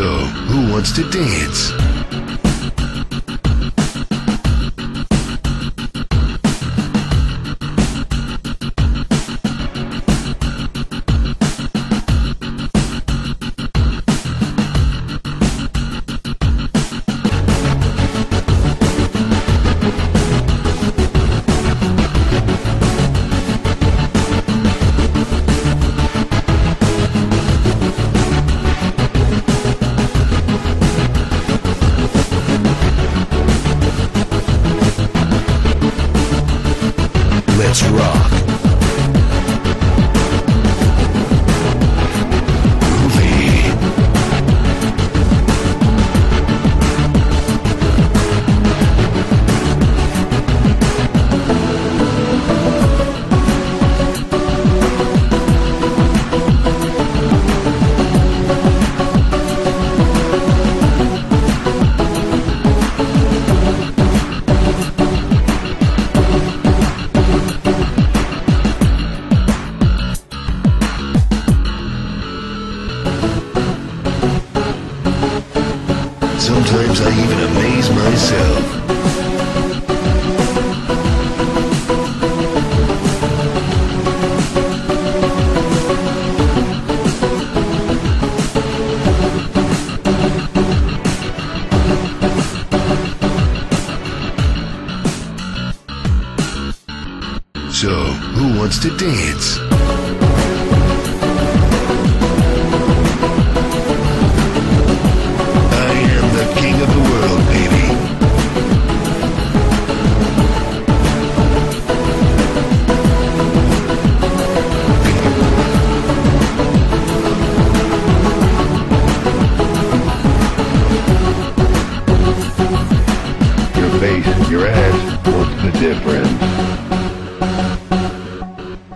Who wants to dance? Rock. Sometimes I even amaze myself. So, who wants to dance? your ass. What's the difference?